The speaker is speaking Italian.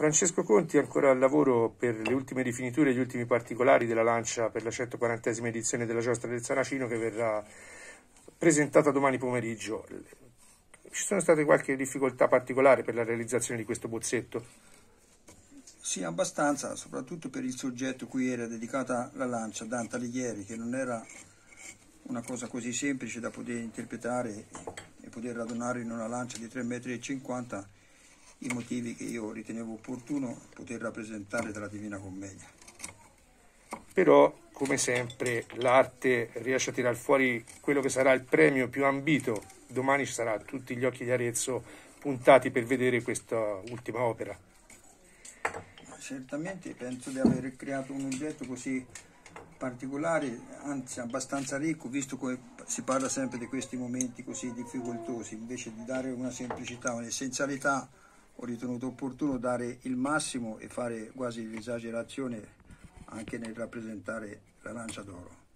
Francesco Conti è ancora al lavoro per le ultime rifiniture e gli ultimi particolari della lancia per la 140esima edizione della giostra del Saracino che verrà presentata domani pomeriggio. Ci sono state qualche difficoltà particolare per la realizzazione di questo bozzetto? Sì, abbastanza, soprattutto per il soggetto cui era dedicata la lancia, Dante Alighieri, che non era una cosa così semplice da poter interpretare e poter radunare in una lancia di 3,50 m i motivi che io ritenevo opportuno poter rappresentare dalla Divina Commedia. Però, come sempre, l'arte riesce a tirar fuori quello che sarà il premio più ambito. Domani ci saranno tutti gli occhi di Arezzo puntati per vedere questa ultima opera. Certamente penso di aver creato un oggetto così particolare, anzi abbastanza ricco, visto che si parla sempre di questi momenti così difficoltosi, invece di dare una semplicità, un'essenzialità, ho ritenuto opportuno dare il massimo e fare quasi l'esagerazione anche nel rappresentare la lancia d'oro.